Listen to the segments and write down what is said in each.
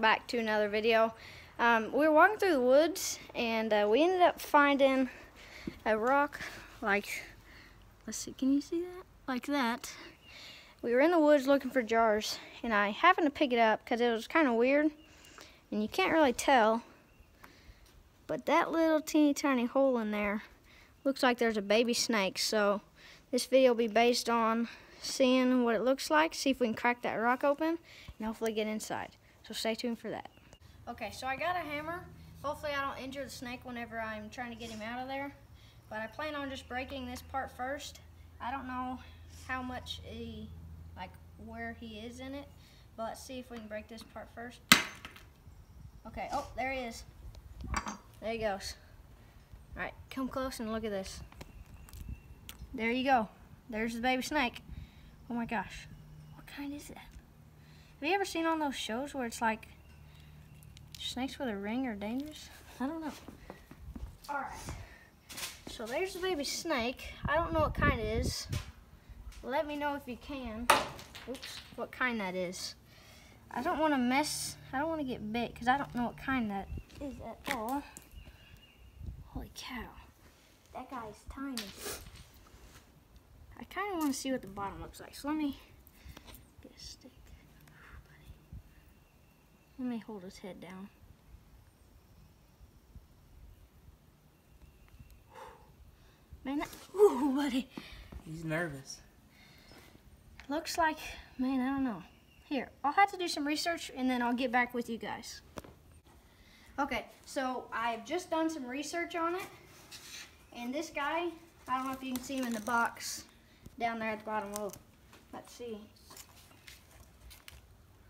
back to another video. Um, we were walking through the woods and uh, we ended up finding a rock like, let's see, can you see that? Like that. We were in the woods looking for jars and I happened to pick it up because it was kind of weird and you can't really tell. But that little teeny tiny hole in there looks like there's a baby snake. So this video will be based on seeing what it looks like, see if we can crack that rock open, and hopefully get inside. So stay tuned for that. Okay, so I got a hammer. Hopefully I don't injure the snake whenever I'm trying to get him out of there. But I plan on just breaking this part first. I don't know how much he, like where he is in it, but let's see if we can break this part first. Okay, oh, there he is. There he goes. All right, come close and look at this. There you go. There's the baby snake. Oh my gosh. What kind is that? Have you ever seen on those shows where it's like snakes with a ring are dangerous? I don't know. Alright. So there's the baby snake. I don't know what kind it is. Let me know if you can. Oops, what kind that is. I don't want to mess, I don't want to get bit because I don't know what kind that is at all. Holy cow. That guy's tiny. I kind of want to see what the bottom looks like. So let me get a stick. Let me hold his head down. Man, that, ooh, buddy. He's nervous. Looks like, man, I don't know. Here, I'll have to do some research and then I'll get back with you guys. Okay, so I've just done some research on it. And this guy, I don't know if you can see him in the box down there at the bottom. Oh, let's see.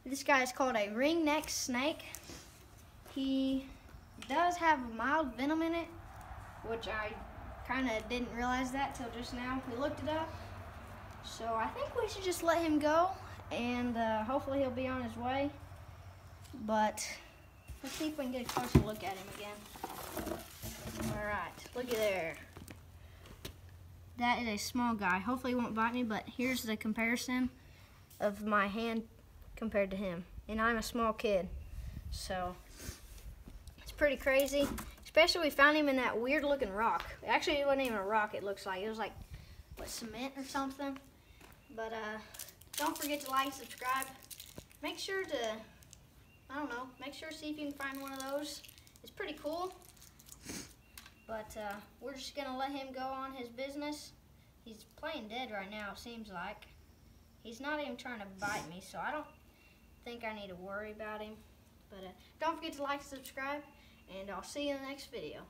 This guy is called a ring-necked snake. He does have mild venom in it, which I kind of didn't realize that till just now. We looked it up. So I think we should just let him go, and uh, hopefully he'll be on his way. But let's see if we can get a closer look at him again. All right, looky there. That is a small guy. Hopefully he won't bite me, but here's the comparison of my hand compared to him. And I'm a small kid, so it's pretty crazy. Especially we found him in that weird looking rock. Actually, it wasn't even a rock, it looks like. It was like, what, cement or something? But uh, don't forget to like, subscribe. Make sure to, I don't know, make sure to see if you can find one of those. It's pretty cool. But uh, we're just going to let him go on his business. He's playing dead right now, it seems like. He's not even trying to bite me, so I don't think I need to worry about him. But uh, don't forget to like, subscribe, and I'll see you in the next video.